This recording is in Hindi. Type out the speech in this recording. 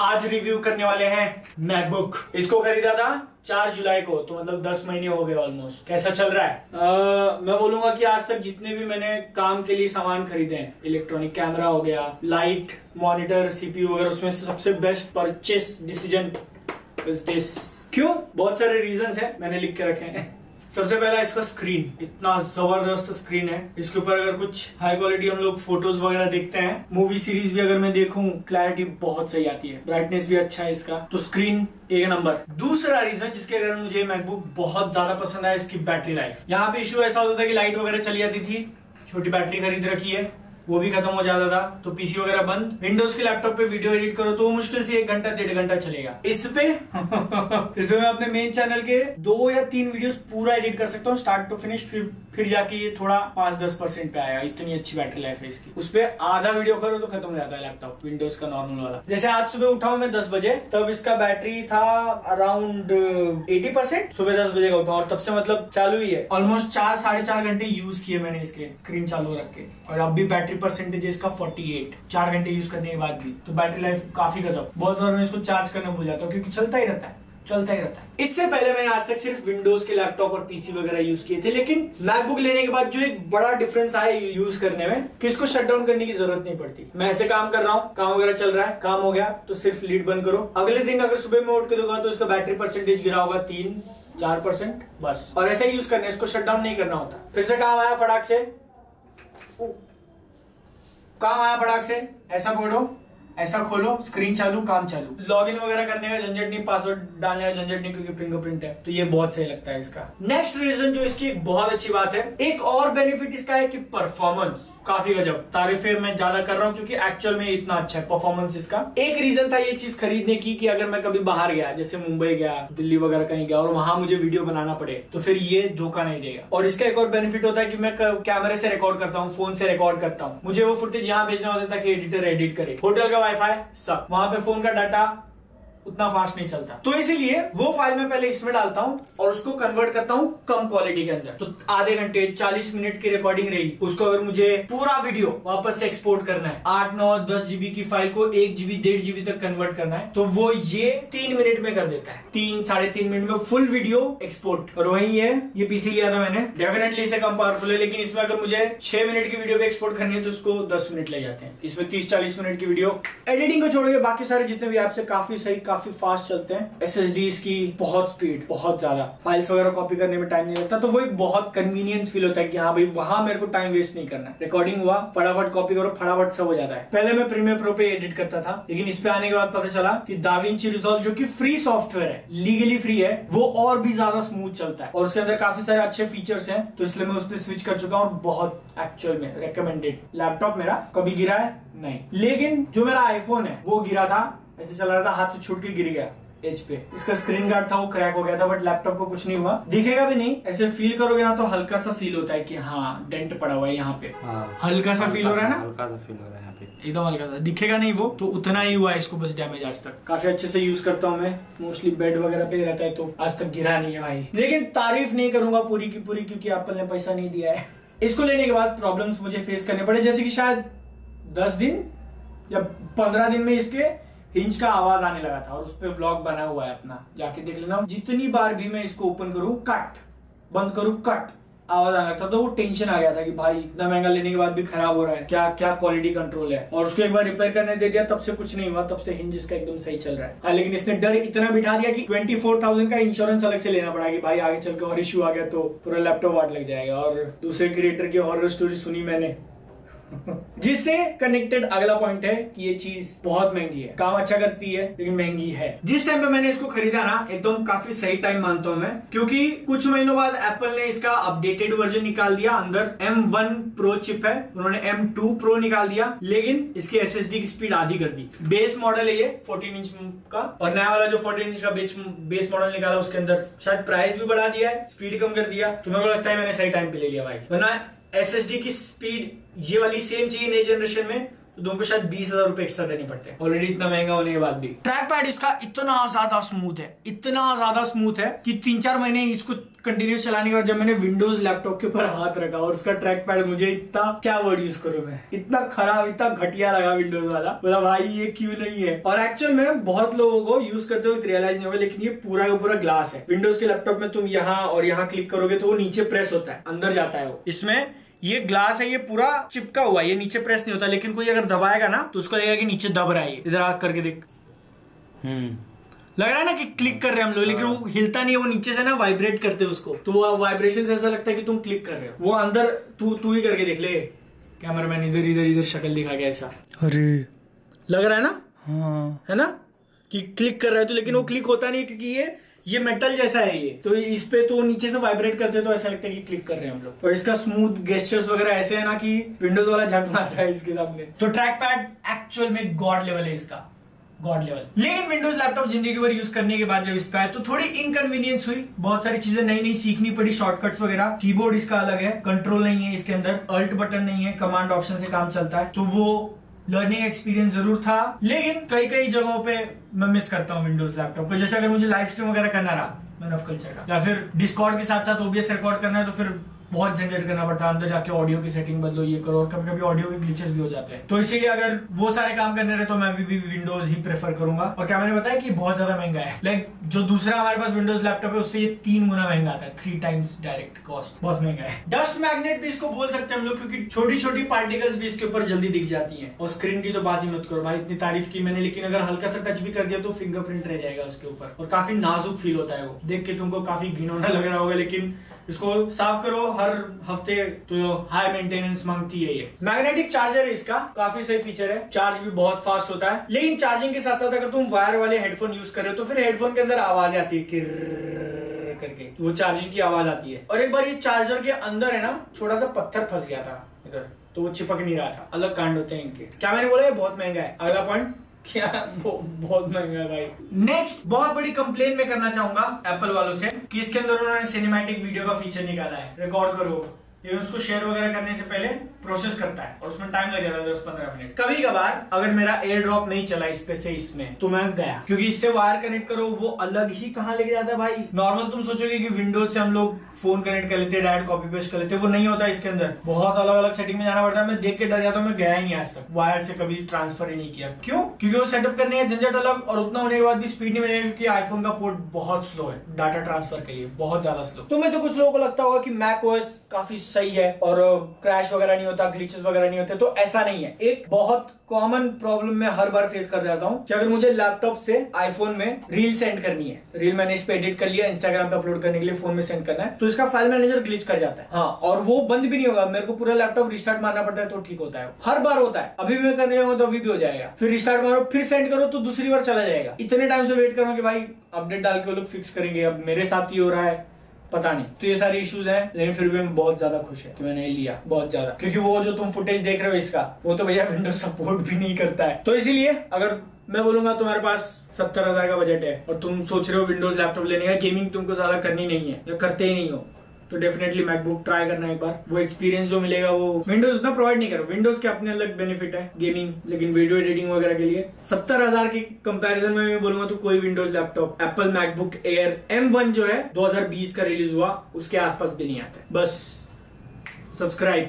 आज रिव्यू करने वाले हैं मैकबुक इसको खरीदा था चार जुलाई को तो मतलब दस महीने हो गए ऑलमोस्ट कैसा चल रहा है? आ, मैं बोलूँगा कि आज तक जितने भी मैंने काम के लिए सामान खरीदे हैं इलेक्ट्रॉनिक कैमरा हो गया लाइट मॉनिटर सीपीयू वगैरह उसमें सबसे बेस्ट परचेस डिसीज़न दिस क्यों? बहुत सारे रीजन है मैंने लिख के रखे हैं। सबसे पहला इसका स्क्रीन इतना ज़बरदस्त स्क्रीन है। इसके ऊपर अगर कुछ हाई क्वालिटी हम लोग फ़ोटोज़ वगैरह देखते हैं मूवी सीरीज़ भी अगर मैं देखूँ क्लैरिटी बहुत सही आती है। ब्राइटनेस भी अच्छा है इसका। तो स्क्रीन एक नंबर दूसरा रीजन जिसके कारण मुझे मैकबुक बहुत ज़्यादा पसंद आया, इसकी बैटरी लाइफ यहाँ पे इश्यू ऐसा होता था कि लाइट वगैरह चली जाती थी, छोटी बैटरी खरीद रखी है। वो भी खत्म हो जाता था तो पीसी वगैरह बंद। विंडोज़ के लैपटॉप पे वीडियो एडिट करो तो वो मुश्किल से एक घंटा, डेढ़ घंटा चलेगा। इस पे इस पे मैं अपने मेन चैनल के दो या तीन वीडियोस पूरा एडिट कर सकता हूँ स्टार्ट टू फिनिश फिर जाके ये थोड़ा पाँच दस परसेंट पे आया, इतनी अच्छी बैटरी लाइफ है इसकी। उस पर आधा वीडियो करो तो खत्म हो जाता है लैपटॉप विंडोज़ का नॉर्मल वाला। जैसे आज सुबह उठाऊ मैं दस बजे, तब इसका बैटरी था अराउंड एटी परसेंट सुबह दस बजे का उठा, और तब से मतलब चालू ही है। ऑलमोस्ट चार, साढ़े चार घंटे यूज़ किए मैंने इसके स्क्रीन चालू रख के। और अब भी बैटरी परसेंटेज इसका फोर्टी एट चार घंटे यूज़ करने के बाद भी। तो बैटरी लाइफ काफ़ी गजब। बहुत बार मैं इसको चार्ज करना भूल जाता हूँ, क्योंकि चलता ही रहता है। चलता ही रहता है। इससे पहले मैंने आज तक सिर्फ़ विंडोज़ के लैपटॉप और पीसी वगैरह यूज़ किए थे, लेकिन मैकबुक लेने के बाद जो एक बड़ा डिफरेंस आया यूज़ करने में कि इसको शट डाउन करने की ज़रूरत नहीं पड़ती। मैं ऐसे काम कर रहा हूँ, काम वगैरह चल रहा है, काम हो गया तो सिर्फ़ लीड बंद करो। अगले दिन अगर सुबह में उठ के दूँगा तो इसका बैटरी परसेंटेज गिरा होगा तीन, चार परसेंट बस। और ऐसे ही यूज़ करना है, इसको शट डाउन नहीं करना होता। फिर से काम आया फटाक से। काम आया फटाक से, ऐसा पकड़ो ऐसा खोलो स्क्रीन चालू, काम चालू। लॉगिन वगैरह करने का झंझट नहीं पासवर्ड डालने का झंझट नहीं क्योंकि फिंगरप्रिंट है। तो ये बहुत सही लगता है इसका। नेक्स्ट रीजन जो इसकी बहुत अच्छी बात है, एक और बेनिफिट इसका है कि परफॉर्मेंस काफ़ी गजब। तारीफे मैं ज़्यादा कर रहा हूँ क्योंकि एक्चुअल में इतना अच्छा है परफॉर्मेंस इसका। एक रीजन था ये चीज़ खरीदने की कि अगर मैं कभी बाहर गया, जैसे मुंबई गया, दिल्ली वगैरह कहीं गया और वहाँ मुझे वीडियो बनाना पड़े तो फिर ये धोखा नहीं देगा। और इसका एक और बेनिफिट होता है कि मैं कैमरे से रिकॉर्ड करता हूँ फ़ोन से रिकॉर्ड करता हूँ। मुझे वो फुटेज यहाँ भेजना होता है ताकि एडिटर एडिट करे। होटल का वाईफाई सब वहाँ पे फ़ोन का डाटा उतना फास्ट नहीं चलता। तो इसीलिए वो फ़ाइल मैं पहले इसमें डालता हूँ और उसको कन्वर्ट करता हूँ कम क्वालिटी के अंदर। तो आधे घंटे, चालीस मिनट की रिकॉर्डिंग रही। उसको अगर मुझे पूरा वीडियो वापस से एक्सपोर्ट करना है, आठ, नौ, दस जीबी की फ़ाइल को एक जीबी डेढ़ जीबी तक कन्वर्ट करना है तो वो ये तीन मिनट में कर देता है। तीन, साढ़े तीन मिनट में फुल वीडियो एक्सपोर्ट और वही है, ये पीसी लिया था मैंने। डेफिनेटली इसे कम पावरफुल है, लेकिन इसमें अगर मुझे छह मिनट की वीडियो भी एक्सपोर्ट करनी है तो उसको दस मिनट लग जाते हैं। इसमें तीस, चालीस मिनट की वीडियो एडिटिंग को छोड़ोगे बाकी सारे जितने भी आपसे काफ़ी सही काफ़ी फास्ट चलते हैं। एस एस की बहुत स्पीड बहुत ज़्यादा। फाइल्स वगैरह कॉपी करने में टाइम नहीं लगता तो वो एक बहुत कन्वीनियंस फील होता है कि हाँ भाई, वहाँ मेरे को टाइम वेस्ट नहीं करना रिकॉर्डिंग हुआ, फटाफट कॉपी करो, फटाफट सब हो जाता है। पहले मैं प्रीमियर प्रो पे एडिट करता था, लेकिन इस पे आने के बाद पता चला कि दाविंची रिजॉल्व जो की फ्री सॉफ्टवेयर है लीगली फ्री है, वो और भी ज़्यादा स्मूथ चलता है। और उसके अंदर काफ़ी सारे अच्छे फीचर्स हैं तो इसलिए मैं उस पर स्विच कर चुका हूँ बहुत एक्चुअल में रिकमेंडेड लैपटॉप मेरा कभी गिरा है? नहीं। लेकिन जो मेरा आईफोन है, वो गिरा था ऐसे चल रहा था हाथ से छूट के गिर गया एज पे। इसका स्क्रीन गार्ड था वो क्रैक हो गया था बट लैपटॉप को कुछ नहीं हुआ। दिखेगा भी नहीं ऐसे फील करोगे ना तो हल्का सा फील होता है कि हाँ डेंट पड़ा हुआ है यहाँ पे। हाँ, हल्का सा फील हो रहा है ना? हल्का सा फील हो रहा है एकदम हल्का सा। दिखेगा नहीं वो तो उतना ही हुआ है इसको बस डैमेज आज तक। काफ़ी अच्छे से यूज़ करता हूँ मैं। मोस्टली बेड वगैरह पे रहता है तो आज तक गिरा नहीं है भाई। लेकिन तारीफ़ नहीं करूँगा पूरी की पूरी क्योंकि एप्पल ने पैसा नहीं दिया है। इसको लेने के बाद प्रॉब्लम्स मुझे फेस करने पड़े जैसे कि शायद दस दिन या पंद्रह दिन में इसके हिंज का आवाज़ आने लगा था और उस पर ब्लॉग बना हुआ है अपना। जाके देख लेना। जितनी बार भी मैं इसको ओपन करूँ कट बंद करूँ कट आवाज़ आने था। तो वो टेंशन आ गया था कि भाई इतना महँगा लेने के बाद भी खराब हो रहा है। क्या क्या क्वालिटी कंट्रोल है? और उसको एक बार रिपेयर करने दे दिया तब से कुछ नहीं हुआ। तब से हिंज इसका एकदम सही चल रहा है। हाँ, लेकिन इसने डर इतना बिठा दिया कि ट्वेंटी फोर थाउज़ेंड का इंश्योरेंस अलग से लेना पड़ा कि भाई आगे चल के और इश्यू आ गया तो पूरा लैपटॉप वाट लग जाएगा। और दूसरे क्रिएटर की हॉरर स्टोरी सुनी मैंने। जिससे कनेक्टेड अगला पॉइंट है कि ये चीज़ बहुत महँगी है। काम अच्छा करती है, लेकिन महँगी है। जिस टाइम पे मैंने इसको खरीदा ना, एकदम तो काफ़ी सही टाइम मानता हूँ मैं, क्योंकि कुछ महीनों बाद एप्पल ने इसका अपडेटेड वर्जन निकाल दिया अंदर। M1 प्रो चिप है, उन्होंने M2 प्रो निकाल दिया, लेकिन इसकी एस की स्पीड आधी कर दी। बेस मॉडल है ये 14 इंच का, और नया वाला जो 14 इंच का बेस मॉडल निकाला, उसके अंदर शायद प्राइस भी बढ़ा दिया है स्पीड कम कर दिया। तो मेरे को लगता है मैंने सही टाइम पे ले लिया भाई। वरना एसएसडी की स्पीड ये वाली सेम चाहिए नई जनरेशन में तो तुमको शायद बीस हज़ार रुपए एक्स्ट्रा देने पड़ते हैं। ऑलरेडी इतना महँगा होने के बाद भी। ट्रैक पैड इसका इतना ज़्यादा स्मूथ है इतना ज़्यादा स्मूथ है कि तीन चार महीने इसको कंटिन्यूस चलाने के बाद जब मैंने विंडोज़ लैपटॉप के ऊपर हाथ रखा और उसका ट्रैक पैड मुझे इतना क्या वर्ड यूज़ करूँ मैं? इतना खराब इतना घटिया लगा विंडोज़ वाला। बोला भाई ये क्यों नहीं है? और एक्चुअल में बहुत लोगों को यूज़ करते हुए रियलाइज़ नहीं होगा लेकिन ये पूरा का पूरा ग्लास है। विंडोज़ के लैपटॉप में तुम यहाँ और यहाँ क्लिक करोगे तो वो नीचे प्रेस होता है अंदर जाता है वो। इसमें ये ग्लास है ये पूरा चिपका हुआ है ये नीचे प्रेस नहीं होता लेकिन कोई अगर दबाएगा ना तो उसको लगेगा कि नीचे दब रहा है इधर आग करके देख। हम्म। लग रहा है ना कि क्लिक कर रहे हैं हम लोग लेकिन वो हिलता नहीं है वो नीचे से ना वाइब्रेट करते हैं उसको। तो वो वाइब्रेशन से ऐसा लगता है कि तुम क्लिक कर रहे हो। वो अंदर तू तू ही करके देख ले। कैमरामैन इधर इधर इधर शक्ल दिखा गया ऐसा। अरे। लग रहा है ना? हाँ। है ना? कि क्लिक कर रहा है तो लेकिन वो क्लिक होता नहीं क्योंकि ये ये मेटल जैसा है ये। तो इस पे तो नीचे से वाइब्रेट करते हैं तो ऐसा लगता है कि क्लिक कर रहे हैं हम लोग। और इसका स्मूथ गेस्टर्स वगैरह ऐसे है ना कि विंडोज़ वाला झट मारता है इसके सामने। तो ट्रैक पैड एक्चुअल में गॉड लेवल है इसका। गॉड लेवल लेकिन विंडोज़ लैपटॉप ज़िंदगी भर यूज़ करने के बाद जब इस पे आया तो थोड़ी इनकन्वीनियंस हुई। बहुत सारी चीज़ें नई नई सीखनी पड़ी शॉर्टकट्स वगैरह। कीबोर्ड इसका अलग है कंट्रोल नहीं है इसके अंदर अल्ट बटन नहीं है कमांड ऑप्शन से काम चलता है। तो वो लर्निंग एक्सपीरियंस ज़रूर था, लेकिन कई कई जगहों पे मैं मिस करता हूँ विंडोज़ लैपटॉप को जैसे अगर मुझे लाइव स्ट्रीम वगैरह करना रहा मैन ऑफ़ कल्चर का। या फिर डिस्कॉर्ड के साथ साथ ओबीएस रिकॉर्ड करना है तो फिर बहुत झंझट करना पड़ता है अंदर जाके ऑडियो की सेटिंग बदलो ये करो और कभी कभी ऑडियो के ग्लिचेस भी हो जाते हैं। तो इसीलिए अगर वो सारे काम करने रहे तो मैं भी, भी विंडोज़ ही प्रेफर करूँगा। और क्या मैंने बताया कि बहुत ज़्यादा महँगा है। लाइक जो दूसरा हमारे पास विंडोज़ लैपटॉप है उससे ये तीन गुना महँगा आता है। थ्री टाइम्स डायरेक्ट कॉस्ट बहुत महँगा है। डस्ट मैग्नेट भी इसको बोल सकते हैं हम लोग क्योंकि छोटी छोटी पार्टिकल्स भी इसके ऊपर जल्दी दिख जाती है। और स्क्रीन की तो बात ही मत करो भाई इतनी तारीफ़ की मैंने लेकिन अगर हल्का सा टच भी कर दिया तो फिंगरप्रिंट रह जाएगा उसके ऊपर। और काफ़ी नाजुक फील होता है वो। देख के तुमको काफ़ी घिनौना लग रहा होगा लेकिन इसको साफ़ करो हर हफ़्ते तो हाई मेंटेनेंस मांगती है ये। मैग्नेटिक चार्जर है इसका, काफ़ी सही फीचर है। चार्ज भी बहुत फास्ट होता है। लेकिन चार्जिंग के साथ साथ अगर तुम वायर वाले हेडफोन यूज़ कर रहे हो तो फिर हेडफोन के अंदर आवाज़ आती है करके। वो चार्जिंग की आवाज़ आती है। और एक बार ये चार्जर के अंदर है ना छोटा सा पत्थर फंस गया था, इधर। तो वो चिपक नहीं रहा था। अलग कांड होते हैं इनके। क्या मैंने बोला, ये बहुत महँगा है। अगला पॉइंट क्या? बहुत महँगा भाई। नेक्स्ट बहुत बड़ी कंप्लेन में करना चाहूँगा एप्पल वालों से कि इसके अंदर उन्होंने सिनेमैटिक वीडियो का फीचर निकाला है। रिकॉर्ड करो। उसको शेयर वगैरह करने से पहले प्रोसेस करता है और उसमें टाइम लग जाता है दस पंद्रह मिनट कभी कभार अगर मेरा एयर ड्रॉप नहीं चला इस पे से इसमें तो मैं गया। क्योंकि इससे वायर कनेक्ट करो, वो अलग ही कहाँ लेके जाता है भाई? नॉर्मल तुम सोचोगे कि विंडोज़ से हम लोग फ़ोन कनेक्ट कर लेते हैं डायरेक्ट कॉपी पेस्ट कर लेते हैं वो नहीं होता इसके अंदर। बहुत अलग अलग सेटिंग में जाना पड़ता है। मैं देख के डर जाता हूँ, मैं गया ही नहीं आज तक। वायर से कभी ट्रांसफ़र ही नहीं किया। क्यों? क्योंकि वो सेटअप करने का झंझट अलग और उतना होने के बाद भी स्पीड नहीं मिलेगा क्योंकि आईफोन का पोर्ट बहुत स्लो है डाटा ट्रांसफ़र के लिए बहुत ज़्यादा स्लो तो में कुछ लोगों को लगता होगा कि मैक ओएस काफ़ी सही है और क्रैश वगैरह नहीं होता ग्लिचेस वगैरह नहीं होते तो ऐसा नहीं है। एक बहुत कॉमन प्रॉब्लम मैं हर बार फेस कर जाता हूँ कि अगर मुझे लैपटॉप से आईफोन में रील सेंड करनी है रील मैंने इस पे एडिट कर लिया इंस्टाग्राम पे अपलोड करने के लिए फ़ोन में सेंड करना है तो इसका फ़ाइल मैनेजर ग्लिच कर जाता है। हाँ और वो बंद भी नहीं होगा, मेरे को पूरा लैपटॉप रिस्टार्ट मारना पड़ता है तो ठीक होता है। हर बार होता है, अभी भी मैं करने जाऊँगा तो अभी भी हो जाएगा। फिर रिस्टार्ट मारो, फिर सेंड करो तो दूसरी बार चला जाएगा। इतने टाइम से वेट करो कि भाई अपडेट डाल के वो लोग फिक्स करेंगे। अब मेरे साथ ही हो रहा है। पता नहीं। तो ये सारे इश्यूज़ हैं, लेकिन फिर भी मैं बहुत ज़्यादा खुश है कि मैंने लिया, बहुत ज़्यादा। क्योंकि वो जो तुम फुटेज देख रहे हो इसका, वो तो भैया विंडोज़ सपोर्ट भी नहीं करता है। तो इसीलिए अगर मैं बोलूँगा तुम्हारे पास सत्तर हज़ार का बजट है, और तुम सोच रहे हो विंडोज़ लैपटॉप लेने का गेमिंग तुमको ज़्यादा करनी नहीं है, या करते ही नहीं हो तो डेफिनेटली मैकबुक ट्राई करना एक बार। वो एक्सपीरियंस जो मिलेगा वो विंडोज़ उतना प्रोवाइड नहीं करो। विंडोज़ के अपने अलग बेनिफिट है गेमिंग लेकिन वीडियो एडिटिंग वगैरह के लिए। सत्तर हज़ार के कंपैरिजन में मैं बोलूँगा तो कोई Windows laptop Apple MacBook Air M जो है 2020 का रिलीज़ हुआ, उसके आसपास भी नहीं आता बस सब्सक्राइब